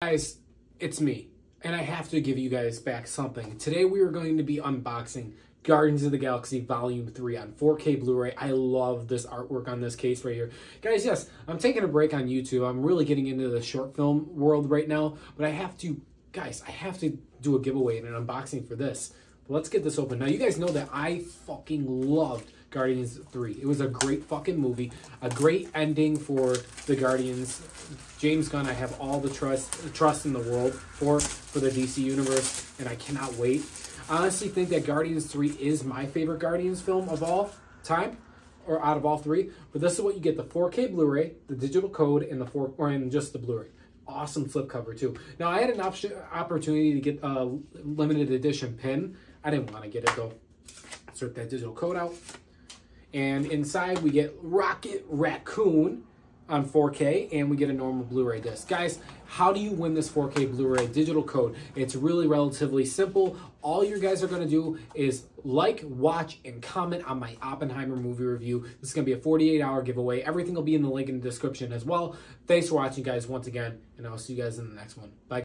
Guys, it's me, and I have to give you guys back something. Today we are going to be unboxing Guardians of the Galaxy Volume 3 on 4K Blu-ray. I love this artwork on this case right here. Guys, yes, I'm taking a break on YouTube. I'm really getting into the short film world right now, but I have to, guys, I have to do a giveaway and an unboxing for this. Let's get this open. Now, you guys know that I fucking loved Guardians 3. It was a great fucking movie, a great ending for the Guardians. James Gunn, I have all the trust trust in the world for for the DC universe, and I cannot wait. I honestly think that Guardians 3 is my favorite Guardians film of all time, or out of all three. But this is what you get: the 4K Blu-ray, the digital code, and the four or and just the Blu-ray. Awesome flip cover too. Now I had an option opportunity to get a limited edition pin. I didn't want to get it though. Insert that digital code out. And inside we get Rocket Raccoon on 4K and we get a normal Blu-ray disc. Guys, how do you win this 4K Blu-ray digital code? It's really relatively simple. All you guys are going to do is like, watch, and comment on my Oppenheimer movie review. This is going to be a 48-hour giveaway. Everything will be in the link in the description as well. Thanks for watching, guys, once again, and I'll see you guys in the next one. Bye.